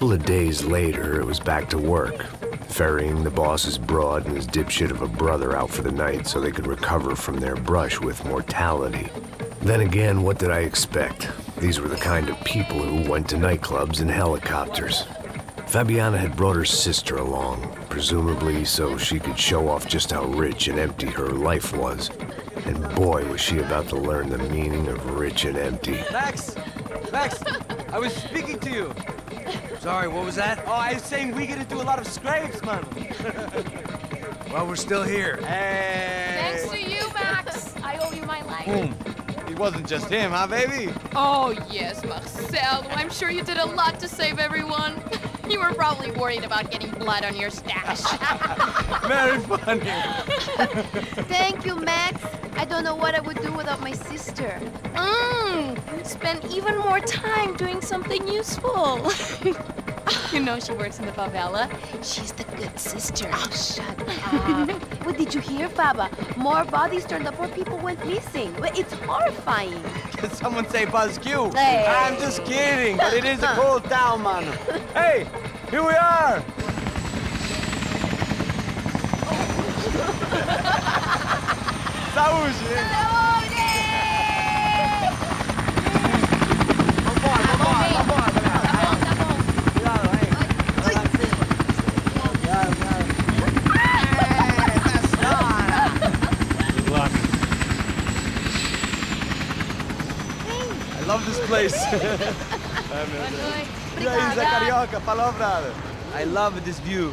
couple of days later, it was back to work, ferrying the boss's broad and his dipshit of a brother out for the night so they could recover from their brush with mortality. Then again, what did I expect? These were the kind of people who went to nightclubs in helicopters. Fabiana had brought her sister along, presumably so she could show off just how rich and empty her life was. And boy, was she about to learn the meaning of rich and empty. Max! Max! I was speaking to you. Sorry, what was that? Oh, I was saying we get into a lot of scrapes, man. Well, we're still here. Hey! Thanks to you, Max. I owe you my life. Boom. It wasn't just him, huh, baby? Oh, yes, Marcel. I'm sure you did a lot to save everyone. You were probably worried about getting blood on your stash. Very funny. Thank you, Max. I don't know what I would do without my sister. Mmm, spend even more time doing something useful. you know she works in the favela. She's the good sister. Oh, shut up. what did you hear, Faba? More bodies turned up where people went missing. Well, It's horrifying. Did someone say Buzz Hey. I'm just kidding, but it is a cool town, man. Hey, here we are. Saúde! Cuidado, hey. Cuidado, cuidado. Hey, that's not. I love this place. Carioca, falou. I love this view.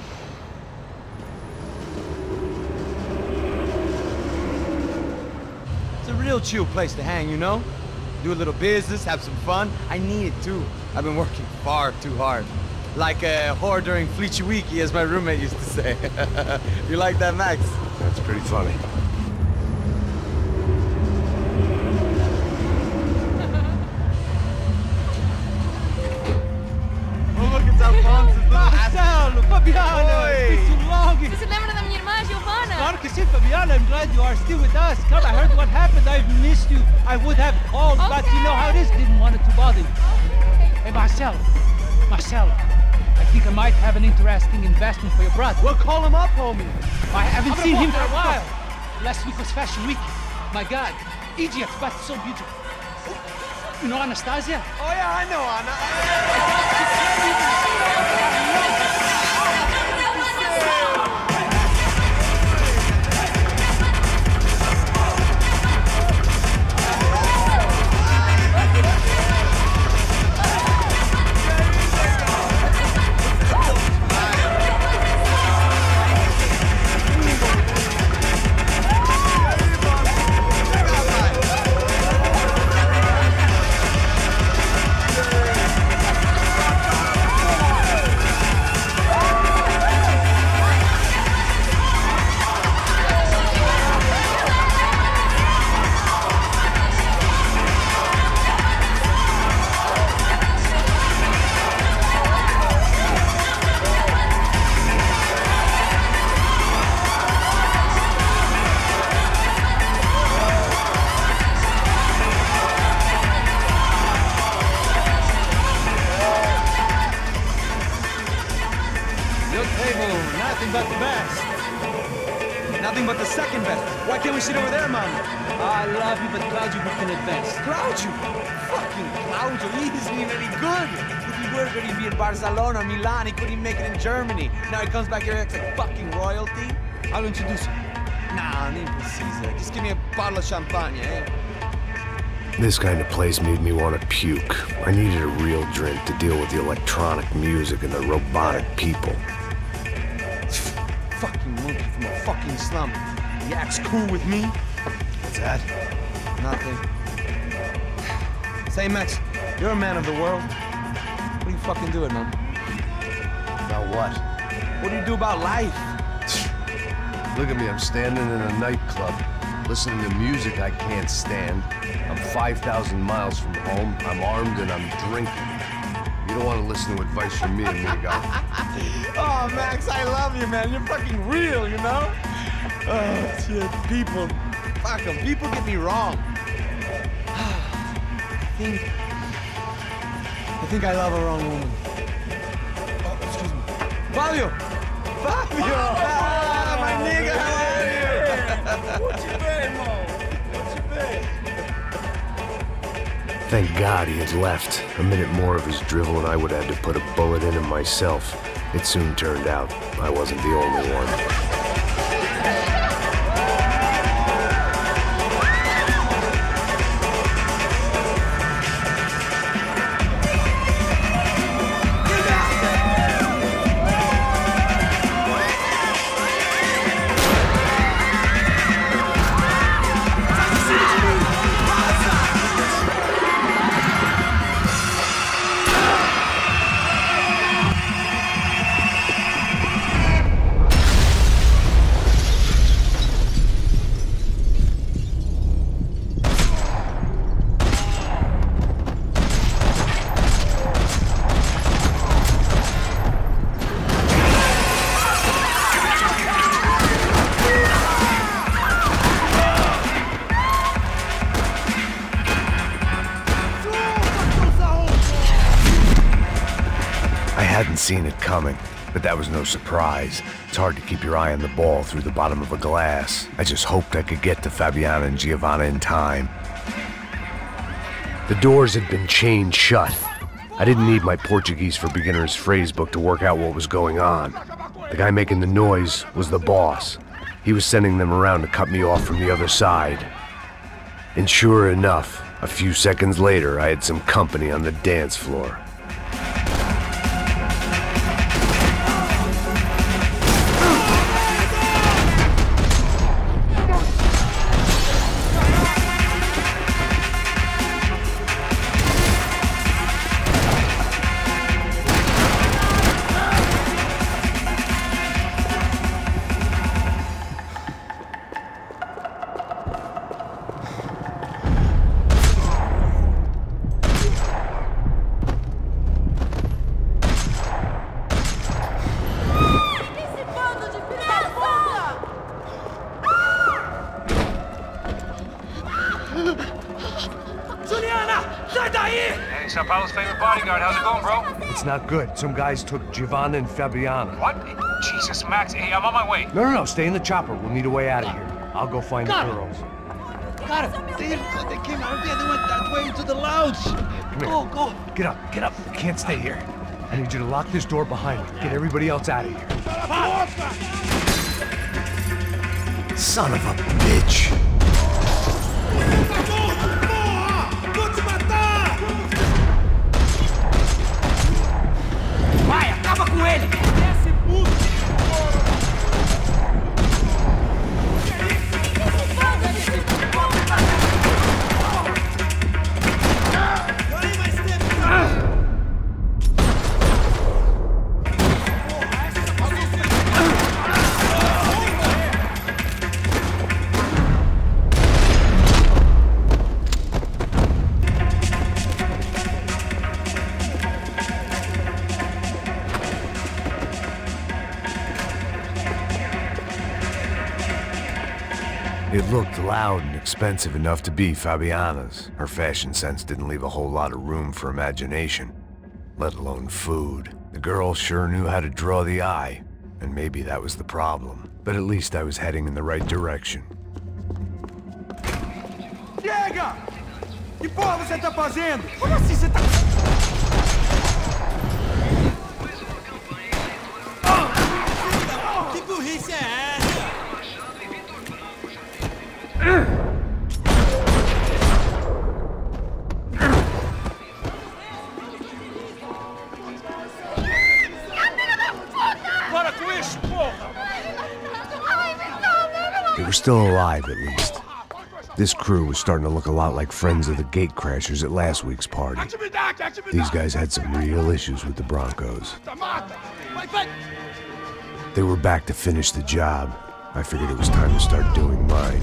It's a real chill place to hang, you know? Do a little business, have some fun. I need it too. I've been working far too hard. Like a whore during Fleechy Weeky, as my roommate used to say. you like that, Max? That's pretty funny. Been too long. Você se lembra da minha irmã, Giovanna? Claro que sim, Fabiana. I'm glad you are still with us. Come, I heard what happened. I've missed you. I would have called, but you know how it is. Didn't want it to bother you. Hey, Marcel. Marcel. I think I might have an interesting investment for your brother. Well, call him up, homie. I haven't seen him for a while. Last week was Fashion Week. My God, Egypt, but so beautiful. You know Anastasia? Oh, yeah, I know, Anna. Your Now he comes back here acts like fucking royalty. I'll introduce you. Nah, nem precisa. Just give me a bottle of champagne, eh? This kind of place made me want to puke. I needed a real drink to deal with the electronic music and the robotic people. Fucking monkey from a fucking slum. He acts cool with me. What's that? Nothing. Say, Max, you're a man of the world. What are you fucking doing, man? About what? What do you do about life? Look at me, I'm standing in a nightclub, listening to music I can't stand. I'm 5,000 miles from home, I'm armed, and I'm drinking. You don't want to listen to advice from me, amigo. Oh, Max, I love you, man. You're fucking real, you know? Oh, shit. People. Fuck 'em. People get me wrong. I think. I think I love a wrong woman. Oh, Fabio! Fabio! Ah, my nigga, how are you? Thank God he had left. A minute more of his drivel and I would have had to put a bullet in him myself. It soon turned out I wasn't the only one. Hadn't seen it coming, but that was no surprise. It's hard to keep your eye on the ball through the bottom of a glass. I just hoped I could get to Fabiana and Giovanna in time. The doors had been chained shut. I didn't need my Portuguese for Beginners phrase book to work out what was going on. The guy making the noise was the boss. He was sending them around to cut me off from the other side. And sure enough, a few seconds later, I had some company on the dance floor. Not good. Some guys took Giovanna and Fabiana. What? Jesus, Max. Hey, I'm on my way. No, no, no. Stay in the chopper. We'll need a way out of here. I'll go find Got the it. girls. Got it. They, they came out of there. They went that way into the lounge. Come here. Go, go. Get up, get up. We can't stay here. I need you to lock this door behind me. Get everybody else out of here. Son of a bitch. Acaba com ele. Loud and expensive enough to be Fabiana's. Her fashion sense didn't leave a whole lot of room for imagination, let alone food. The girl sure knew how to draw the eye, and maybe that was the problem. But at least I was heading in the right direction. Chega! Que porra você tá fazendo? Como assim você tá... They were still alive, at least. This crew was starting to look a lot like friends of the gate crashers at last week's party. These guys had some real issues with the Brancos. They were back to finish the job. I figured it was time to start doing mine.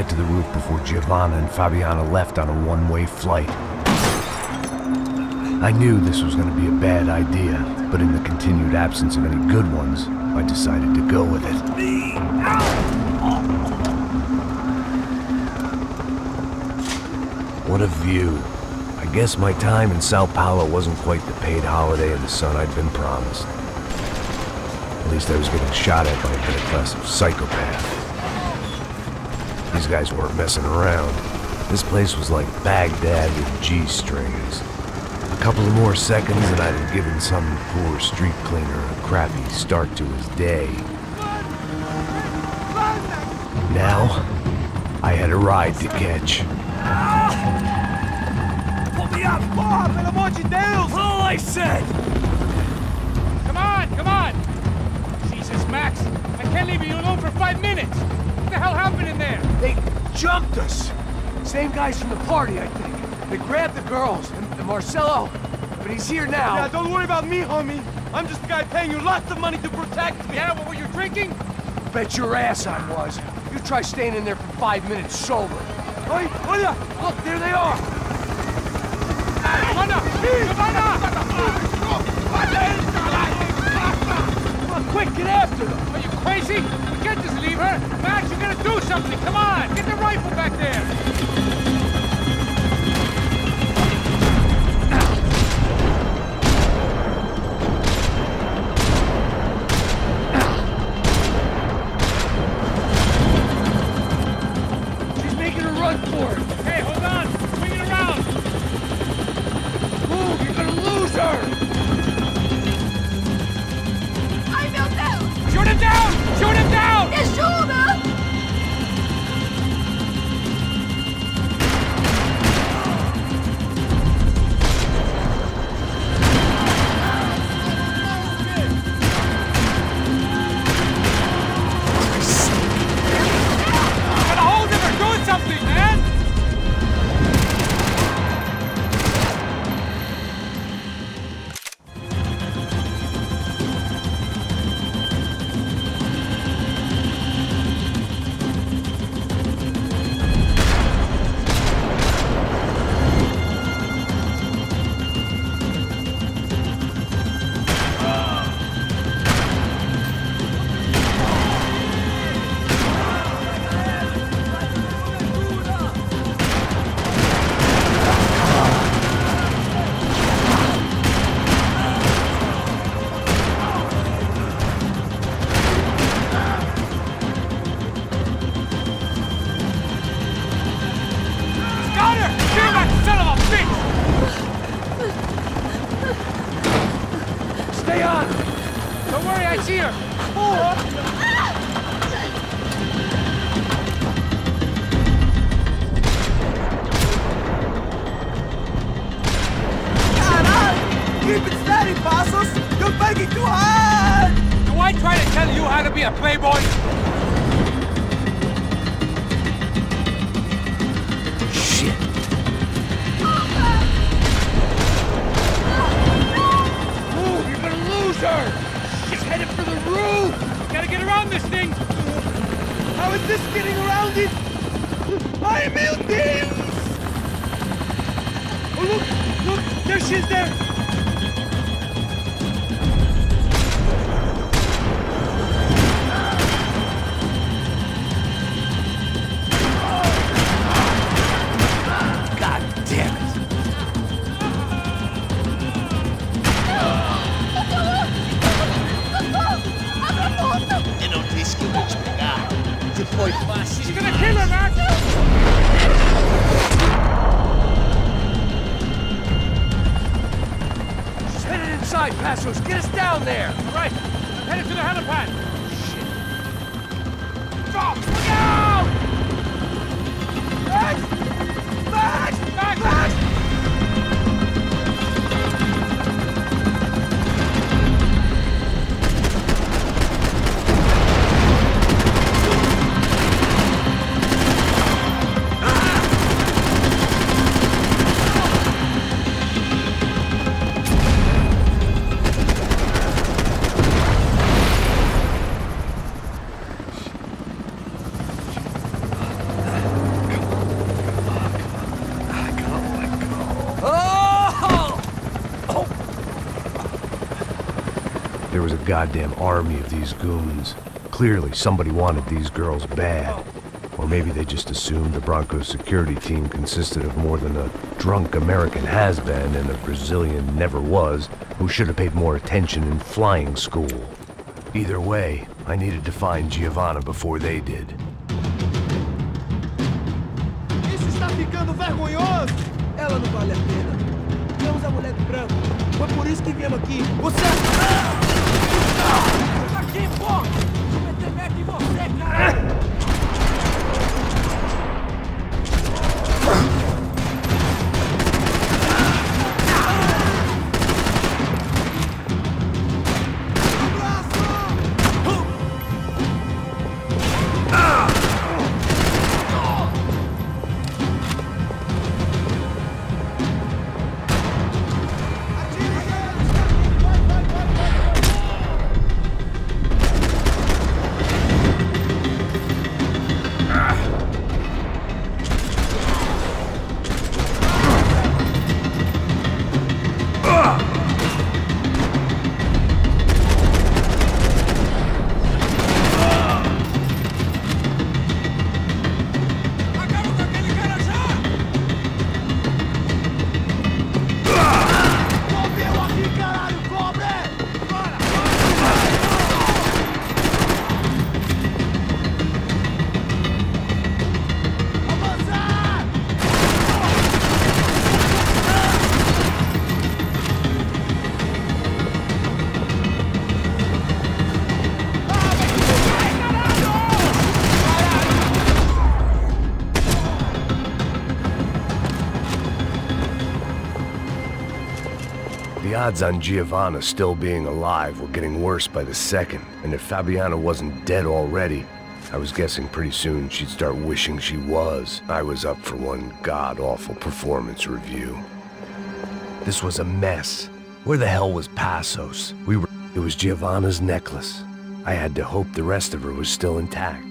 Get to the roof before Giovanna and Fabiana left on a one-way flight. I knew this was going to be a bad idea, but in the continued absence of any good ones, I decided to go with it. What a view. I guess my time in Sao Paulo wasn't quite the paid holiday in the sun I'd been promised. At least I was getting shot at by a middle class of psychopath. These guys weren't messing around. This place was like Baghdad with G-strings. A couple of more seconds and I'd have given some poor street cleaner a crappy start to his day. Now, I had a ride to catch. Put me up, Bob, and I'm watching nails. All I said! Come on, come on! Jesus, Max, I can't leave you alone for five minutes! What the hell happened in there? They jumped us. Same guys from the party, I think. They grabbed the girls and, and Marcelo, but he's here now. Yeah, don't worry about me, homie. I'm just the guy paying you lots of money to protect me. Yeah, what were you drinking? Bet your ass I was. You try staying in there for five minutes sober. Hey, hola! Look, there they are. Giovanna! Giovanna! Come on, quick, get after them. Are you crazy? Can't just leave her! Max, you gotta do something! Come on! Get Look! Passos. Get us down there. Right, I'm headed to the helipad. Shit. Drop! Look out! Max! Goddamn army of these goons. Clearly, somebody wanted these girls bad. Or maybe they just assumed the Brancos security team consisted of more than a drunk American has-been and a Brazilian never was who should have paid more attention in flying school. Either way, I needed to find Giovanna before they did. Isso está ficando vergonhoso! Ela não vale a pena. Temos a mulher. Foi por isso que viemos aqui. Você... The odds on Giovanna still being alive were getting worse by the second, and if Fabiana wasn't dead already, I was guessing pretty soon she'd start wishing she was. I was up for one god-awful performance review. This was a mess. Where the hell was Passos? We were... It was Giovanna's necklace. I had to hope the rest of her was still intact.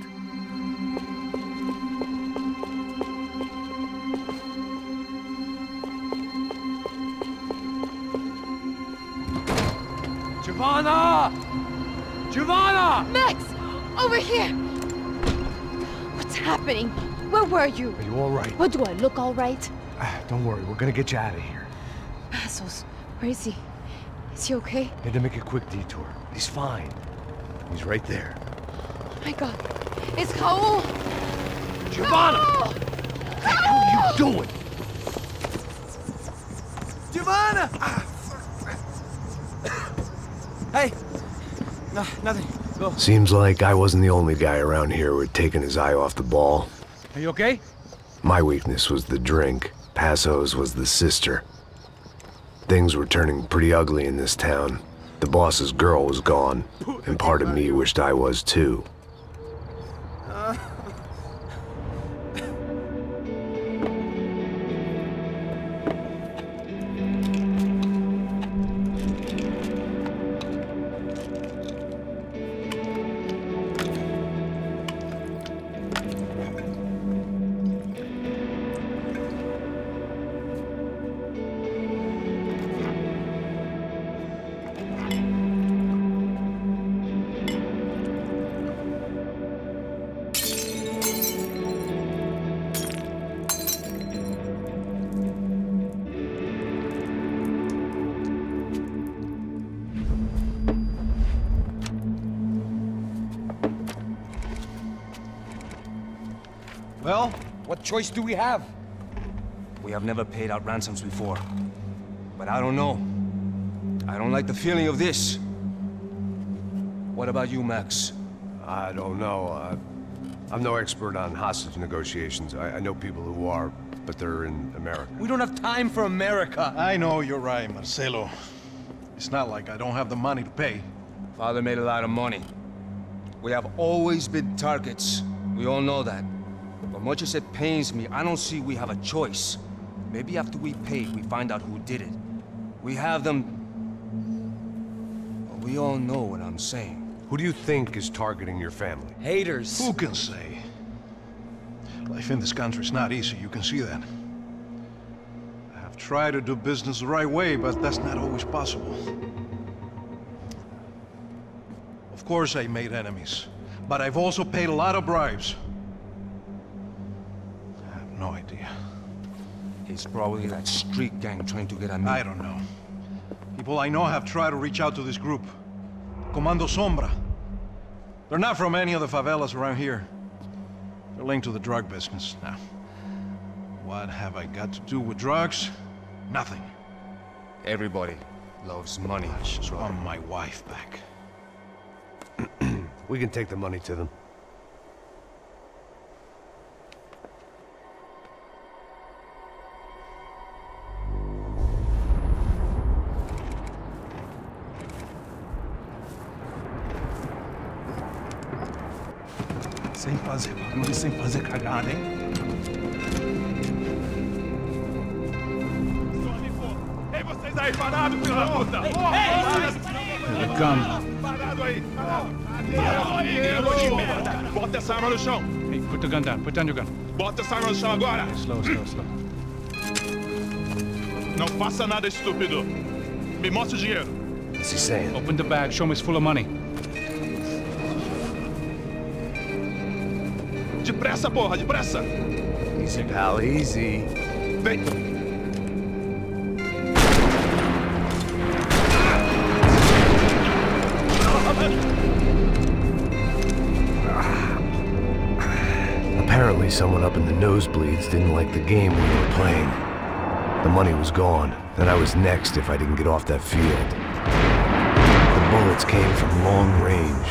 Giovanna! Max! Over here! What's happening? Where were you? Are you all right? What do I look all right? Ah, Don't worry, we're gonna get you out of here. Passos, where is he? Is he okay? Had to make a quick detour. He's fine. He's right there. Oh my god. It's Raul! Giovanna! Raul! What the hell are you doing? Giovanna! hey! No, nothing. Go. Seems like I wasn't the only guy around here who had taken his eye off the ball. Are you okay? My weakness was the drink. Passo's was the sister. Things were turning pretty ugly in this town. The boss's girl was gone, and part of me wished I was too. Uh, Well, what choice do we have? We have never paid out ransoms before. But I don't know. I don't like the feeling of this. What about you, Max? I don't know. Uh, I'm no expert on hostage negotiations. I, I know people who are, but they're in America. We don't have time for America. I know you're right, Marcelo. It's not like I don't have the money to pay. Father made a lot of money. We have always been targets. We all know that. But much as it pains me, I don't see we have a choice. Maybe after we pay, we find out who did it. We have them... Well, we all know what I'm saying. Who do you think is targeting your family? Haters. Who can say? Life in this country is not easy, you can see that. I have tried to do business the right way, but that's not always possible. Of course I made enemies, but I've also paid a lot of bribes. No idea. It's probably that street gang trying to get at me. I don't know. People I know have tried to reach out to this group. Comando Sombra. They're not from any of the favelas around here. They're linked to the drug business. Now, what have I got to do with drugs? Nothing. Everybody loves money. I just want my wife back. We can take the money to them. Fazer barulho, sem fazer cagada, hein? Ei, vocês aí parados, filho da puta! Ei, they come. Parado aí! Parado aí, de merda! Bota essa arma no chão! Hey, put the gun down. Put down your gun. Bota essa arma no chão agora! Slow, slow, slow. Não faça nada, estúpido! Me mostra o dinheiro! What's he saying? Open the bag. Show me it's full of money. Depressa, porra, depressa! Easy, pal, easy. Vem! Apparently someone up in the nosebleeds didn't like the game we were playing. The money was gone, and I was next if I didn't get off that field. The bullets came from long range,